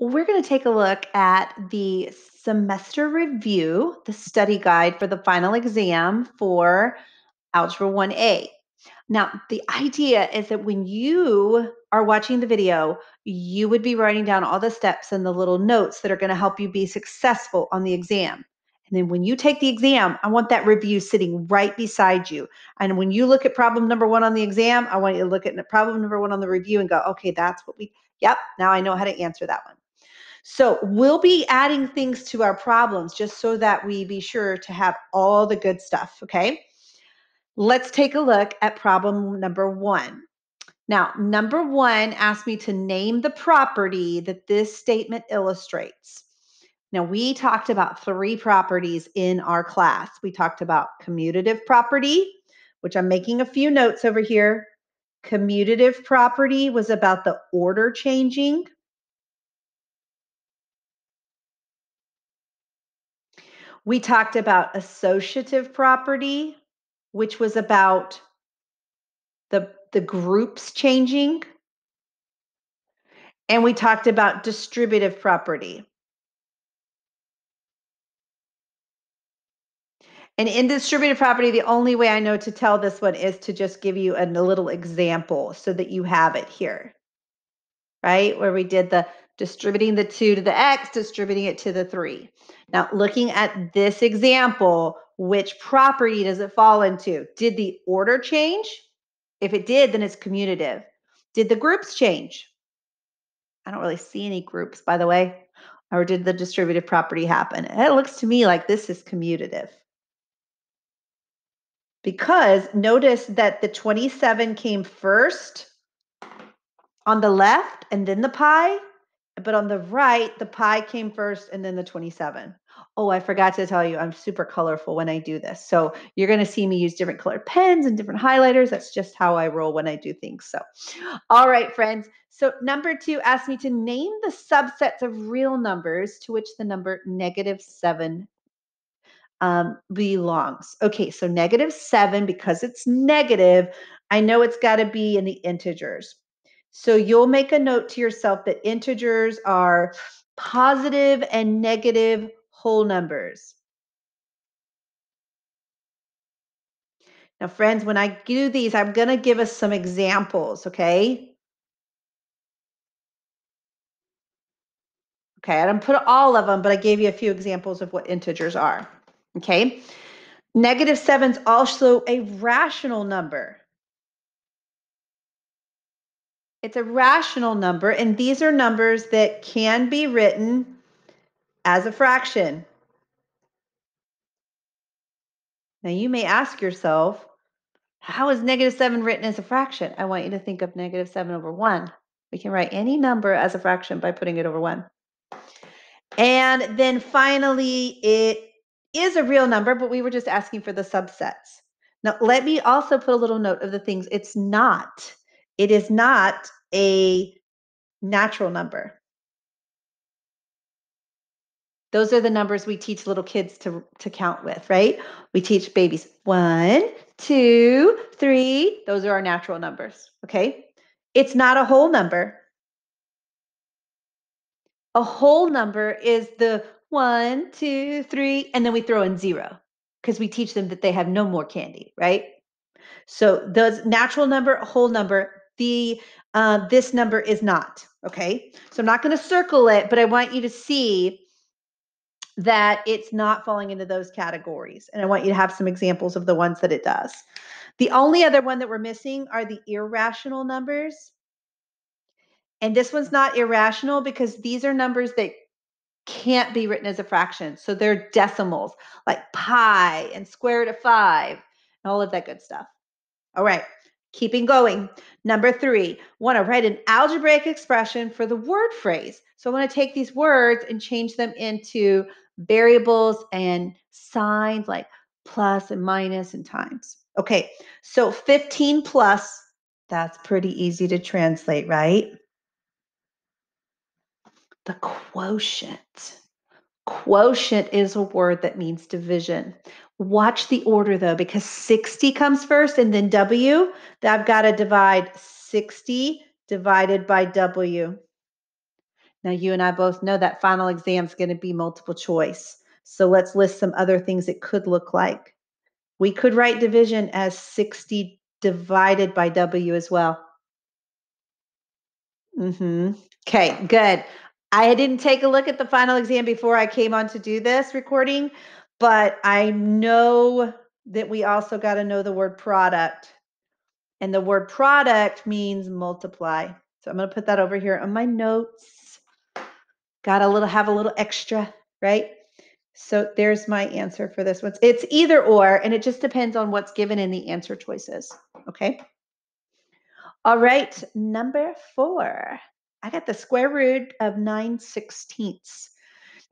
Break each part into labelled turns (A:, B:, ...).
A: we're going to take a look at the semester review, the study guide for the final exam for Algebra 1A. Now, the idea is that when you are watching the video, you would be writing down all the steps and the little notes that are going to help you be successful on the exam. And then when you take the exam, I want that review sitting right beside you. And when you look at problem number one on the exam, I want you to look at problem number one on the review and go, okay, that's what we, yep, now I know how to answer that one. So we'll be adding things to our problems just so that we be sure to have all the good stuff, okay? Let's take a look at problem number one. Now, number one asked me to name the property that this statement illustrates. Now, we talked about three properties in our class. We talked about commutative property, which I'm making a few notes over here. Commutative property was about the order changing. We talked about associative property, which was about the, the groups changing. And we talked about distributive property. And in distributive property, the only way I know to tell this one is to just give you a, little example so that you have it here, right? Where we did the distributing the 2 to the x, distributing it to the 3. Now, looking at this example, which property does it fall into? Did the order change? If it did, then it's commutative. Did the groups change? I don't really see any groups, by the way. Or did the distributive property happen? It looks to me like this is commutative because notice that the 27 came first on the left and then the pi, but on the right, the pi came first and then the 27. Oh, I forgot to tell you, I'm super colorful when I do this. So you're going to see me use different colored pens and different highlighters. That's just how I roll when I do things. So, all right, friends. So number two asked me to name the subsets of real numbers to which the number negative seven um, belongs. Okay, so negative seven, because it's negative, I know it's got to be in the integers. So you'll make a note to yourself that integers are positive and negative whole numbers. Now, friends, when I do these, I'm going to give us some examples, okay? Okay, I didn't put all of them, but I gave you a few examples of what integers are. Okay. Negative 7 is also a rational number. It's a rational number, and these are numbers that can be written as a fraction. Now, you may ask yourself, how is negative 7 written as a fraction? I want you to think of negative 7 over 1. We can write any number as a fraction by putting it over 1. And then finally, it is a real number, but we were just asking for the subsets. Now, let me also put a little note of the things it's not. It is not a natural number. Those are the numbers we teach little kids to, to count with, right? We teach babies one, two, three. Those are our natural numbers, okay? It's not a whole number. A whole number is the one, two, three, and then we throw in zero because we teach them that they have no more candy, right? So those natural number, whole number, the uh, this number is not okay. So I'm not going to circle it, but I want you to see that it's not falling into those categories, and I want you to have some examples of the ones that it does. The only other one that we're missing are the irrational numbers. And this one's not irrational because these are numbers that can't be written as a fraction. So they're decimals like pi and square root of five and all of that good stuff. All right, keeping going. Number three, want to write an algebraic expression for the word phrase. So I want to take these words and change them into variables and signs like plus and minus and times. Okay, so 15 plus, that's pretty easy to translate, right? the quotient. Quotient is a word that means division. Watch the order though, because 60 comes first and then W. I've got to divide 60 divided by W. Now, you and I both know that final exam is going to be multiple choice. So let's list some other things it could look like. We could write division as 60 divided by W as well. Mm-hmm. Okay, good. I didn't take a look at the final exam before I came on to do this recording, but I know that we also got to know the word product. And the word product means multiply. So I'm going to put that over here on my notes. Got a little, have a little extra, right? So there's my answer for this one. It's either or, and it just depends on what's given in the answer choices. Okay. All right, number four. I got the square root of 9 sixteenths.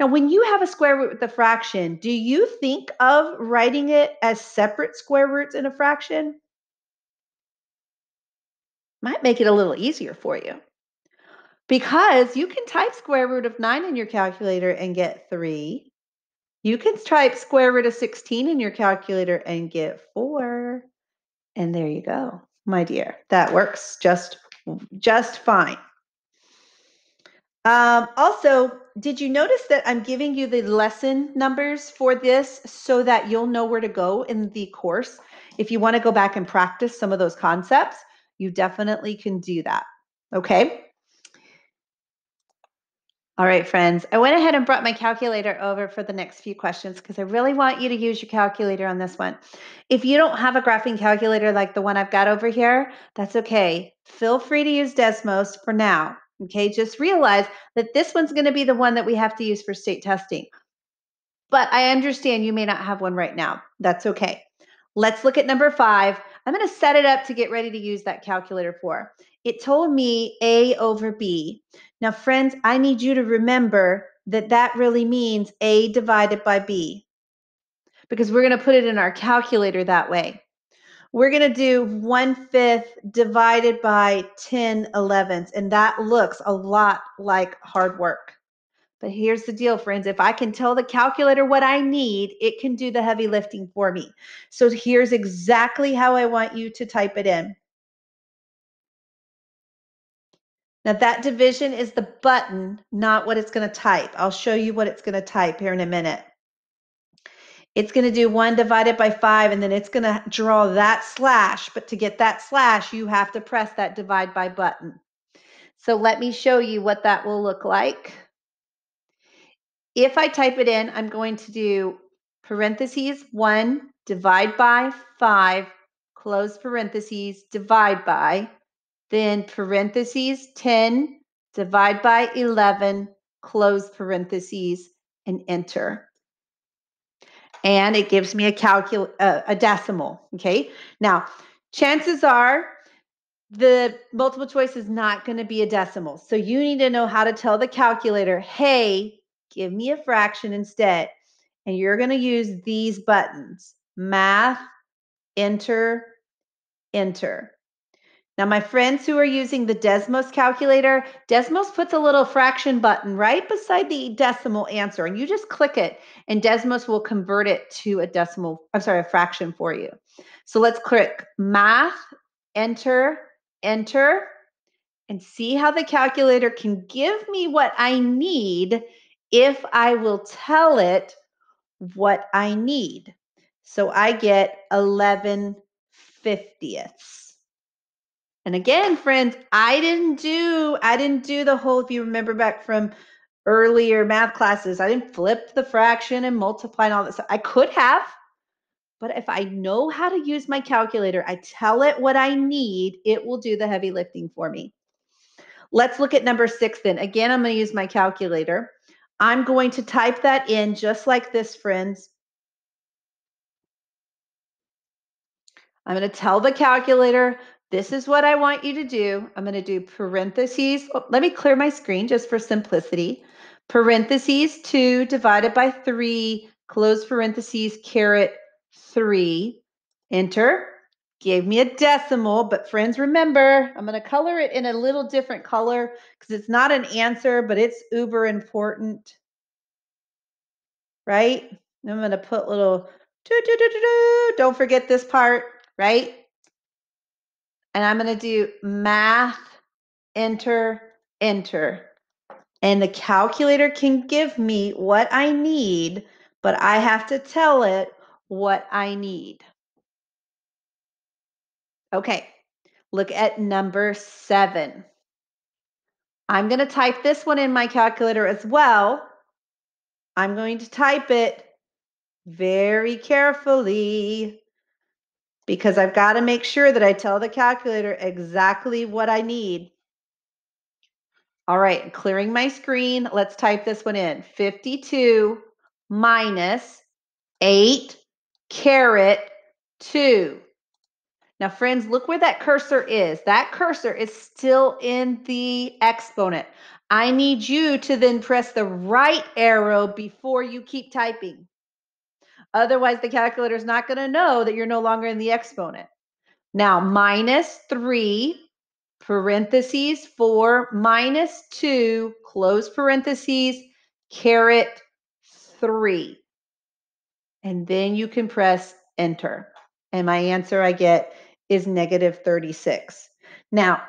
A: Now, when you have a square root with a fraction, do you think of writing it as separate square roots in a fraction? Might make it a little easier for you. Because you can type square root of 9 in your calculator and get 3. You can type square root of 16 in your calculator and get 4. And there you go my dear. That works just just fine. Um, also, did you notice that I'm giving you the lesson numbers for this so that you'll know where to go in the course? If you want to go back and practice some of those concepts, you definitely can do that. Okay. All right, friends, I went ahead and brought my calculator over for the next few questions because I really want you to use your calculator on this one. If you don't have a graphing calculator like the one I've got over here, that's okay. Feel free to use Desmos for now. Okay, just realize that this one's going to be the one that we have to use for state testing. But I understand you may not have one right now. That's okay. Let's look at number five. I'm going to set it up to get ready to use that calculator for. It told me A over B. Now, friends, I need you to remember that that really means A divided by B because we're going to put it in our calculator that way. We're going to do 1 fifth divided by 10 elevenths, and that looks a lot like hard work. But here's the deal, friends. If I can tell the calculator what I need, it can do the heavy lifting for me. So here's exactly how I want you to type it in. Now that division is the button, not what it's going to type. I'll show you what it's going to type here in a minute. It's going to do 1 divided by 5, and then it's going to draw that slash. But to get that slash, you have to press that divide by button. So let me show you what that will look like. If I type it in, I'm going to do parentheses 1, divide by 5, close parentheses, divide by then parentheses 10, divide by 11, close parentheses, and enter. And it gives me a calcul uh, a decimal. Okay. Now, chances are the multiple choice is not going to be a decimal. So you need to know how to tell the calculator, hey, give me a fraction instead. And you're going to use these buttons math, enter, enter. Now, my friends who are using the Desmos calculator, Desmos puts a little fraction button right beside the decimal answer, and you just click it, and Desmos will convert it to a decimal, I'm sorry, a fraction for you. So let's click math, enter, enter, and see how the calculator can give me what I need if I will tell it what I need. So I get 11 fiftieths. And again, friends, I didn't do I didn't do the whole if you remember back from earlier math classes, I didn't flip the fraction and multiply and all this. I could have, but if I know how to use my calculator, I tell it what I need, it will do the heavy lifting for me. Let's look at number six then. Again, I'm going to use my calculator. I'm going to type that in just like this, friends. I'm going to tell the calculator this is what I want you to do. I'm going to do parentheses. Oh, let me clear my screen just for simplicity. Parentheses 2 divided by 3, close parentheses, caret 3. Enter. Gave me a decimal, but friends, remember, I'm going to color it in a little different color because it's not an answer, but it's uber important. Right? I'm going to put little, don't forget this part, right? And I'm going to do math, enter, enter. And the calculator can give me what I need, but I have to tell it what I need. Okay, look at number seven. I'm going to type this one in my calculator as well. I'm going to type it very carefully because I've got to make sure that I tell the calculator exactly what I need. All right, clearing my screen. Let's type this one in. 52 minus 8 caret 2. Now, friends, look where that cursor is. That cursor is still in the exponent. I need you to then press the right arrow before you keep typing. Otherwise, the calculator is not going to know that you're no longer in the exponent. Now, minus 3, parentheses 4, minus 2, close parentheses, caret 3. And then you can press enter. And my answer I get is negative 36. Now,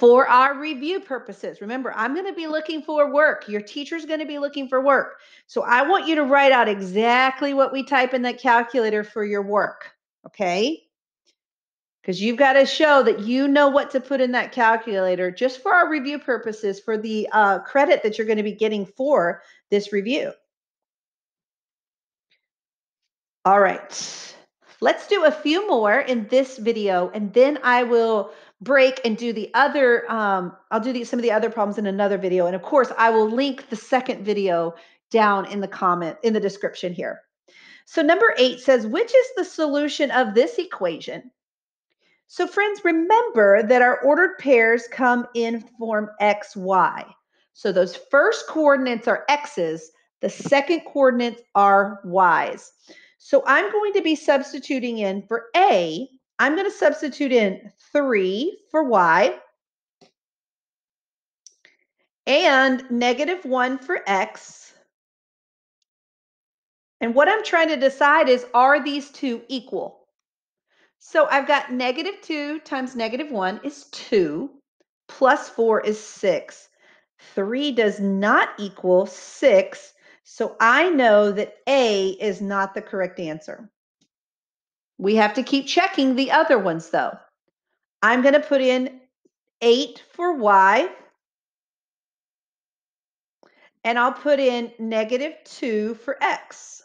A: for our review purposes, remember, I'm going to be looking for work. Your teacher's going to be looking for work. So I want you to write out exactly what we type in that calculator for your work, okay? Because you've got to show that you know what to put in that calculator just for our review purposes for the uh, credit that you're going to be getting for this review. All right. Let's do a few more in this video, and then I will break and do the other, um, I'll do the, some of the other problems in another video. And of course, I will link the second video down in the comment, in the description here. So number eight says, which is the solution of this equation? So friends, remember that our ordered pairs come in form x, y. So those first coordinates are x's, the second coordinates are y's. So I'm going to be substituting in for A, I'm going to substitute in 3 for Y and negative 1 for X. And what I'm trying to decide is, are these two equal? So I've got negative 2 times negative 1 is 2, plus 4 is 6. 3 does not equal 6, so I know that A is not the correct answer. We have to keep checking the other ones though. I'm going to put in 8 for Y. And I'll put in negative 2 for X.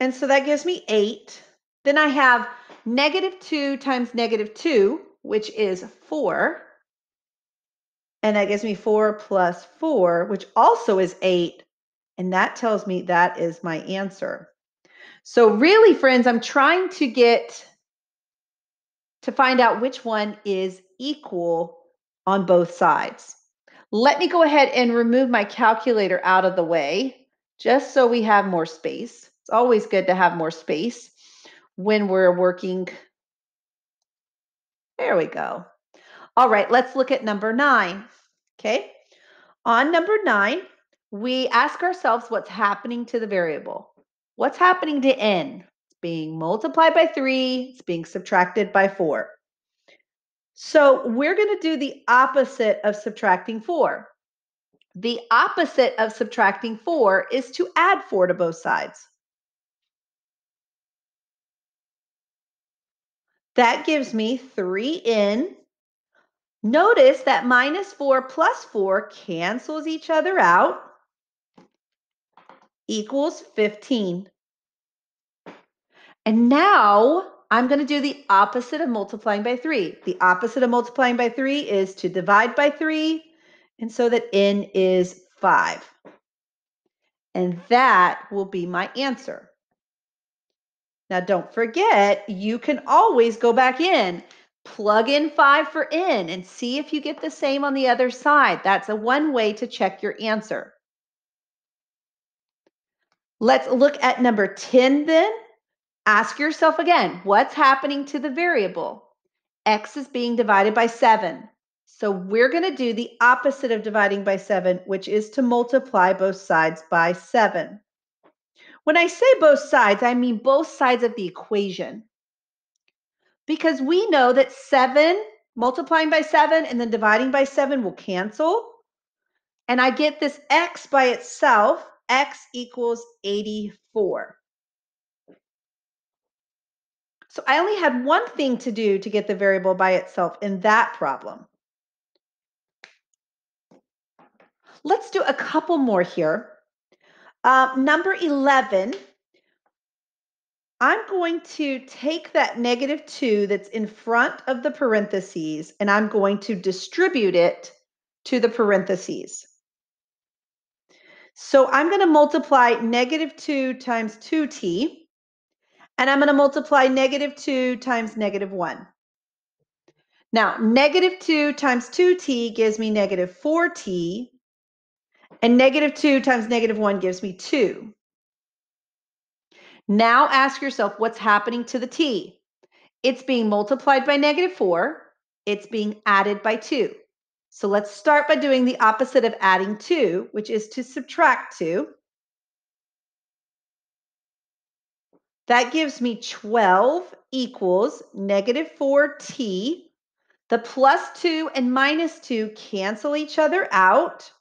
A: And so that gives me 8. Then I have negative 2 times negative 2, which is 4. And that gives me 4 plus 4, which also is 8. And that tells me that is my answer. So really, friends, I'm trying to get to find out which one is equal on both sides. Let me go ahead and remove my calculator out of the way just so we have more space. It's always good to have more space when we're working. There we go. All right, let's look at number nine. Okay. On number nine, we ask ourselves what's happening to the variable. What's happening to n? It's being multiplied by 3, it's being subtracted by 4. So we're going to do the opposite of subtracting 4. The opposite of subtracting 4 is to add 4 to both sides. That gives me 3n. Notice that minus 4 plus 4 cancels each other out equals 15. And now I'm going to do the opposite of multiplying by 3. The opposite of multiplying by 3 is to divide by 3, and so that n is 5. And that will be my answer. Now, don't forget, you can always go back in, plug in 5 for n, and see if you get the same on the other side. That's a one way to check your answer. Let's look at number 10 then. Ask yourself again, what's happening to the variable? X is being divided by 7. So we're going to do the opposite of dividing by 7, which is to multiply both sides by 7. When I say both sides, I mean both sides of the equation. because we know that 7 multiplying by 7 and then dividing by 7 will cancel. And I get this x by itself, x equals 84. So I only had one thing to do to get the variable by itself in that problem. Let's do a couple more here. Uh, number 11, I'm going to take that negative 2 that's in front of the parentheses and I'm going to distribute it to the parentheses. So I'm going to multiply negative 2 times 2t, and I'm going to multiply negative 2 times negative 1. Now, negative 2 times 2t gives me negative 4t, and negative 2 times negative 1 gives me 2. Now ask yourself what's happening to the t. It's being multiplied by negative 4. It's being added by 2. So let's start by doing the opposite of adding 2, which is to subtract 2. That gives me 12 equals negative 4t. The plus 2 and minus 2 cancel each other out.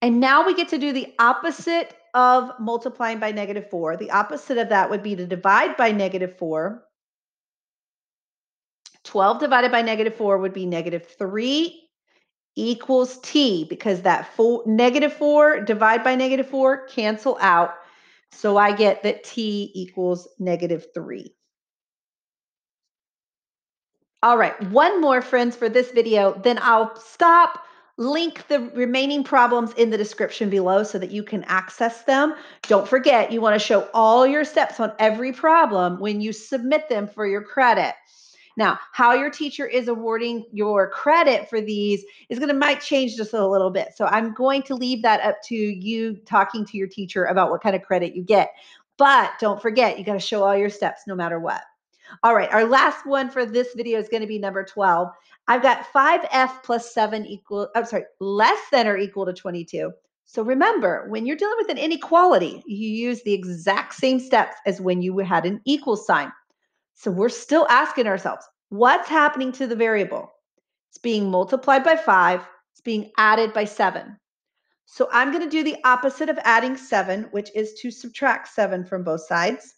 A: And now we get to do the opposite of multiplying by negative 4. The opposite of that would be to divide by negative 4. 12 divided by negative 4 would be negative 3 equals t because that four, negative 4 divide by negative 4 cancel out. So I get that t equals negative 3. All right, one more, friends, for this video, then I'll stop link the remaining problems in the description below so that you can access them. Don't forget, you want to show all your steps on every problem when you submit them for your credit. Now, how your teacher is awarding your credit for these is going to might change just a little bit. So I'm going to leave that up to you talking to your teacher about what kind of credit you get. But don't forget, you got to show all your steps no matter what. All right, our last one for this video is going to be number 12. I've got 5f plus 7 equal, I'm sorry, less than or equal to 22. So remember, when you're dealing with an inequality, you use the exact same steps as when you had an equal sign. So we're still asking ourselves, what's happening to the variable? It's being multiplied by 5, it's being added by 7. So I'm going to do the opposite of adding 7, which is to subtract 7 from both sides.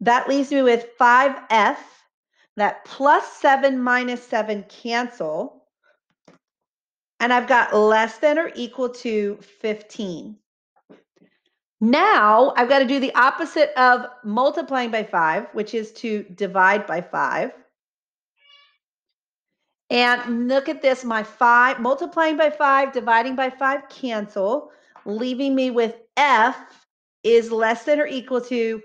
A: That leaves me with 5f. That plus 7 minus 7 cancel. And I've got less than or equal to 15. Now I've got to do the opposite of multiplying by 5, which is to divide by 5. And look at this, my 5, multiplying by 5, dividing by 5 cancel, leaving me with f is less than or equal to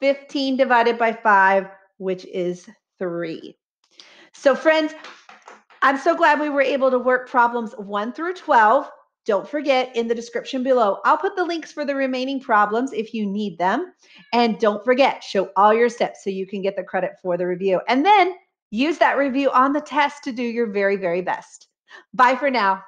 A: 15 divided by 5, which is 3. So friends, I'm so glad we were able to work problems 1 through 12. Don't forget in the description below, I'll put the links for the remaining problems if you need them. And don't forget, show all your steps so you can get the credit for the review. And then use that review on the test to do your very, very best. Bye for now.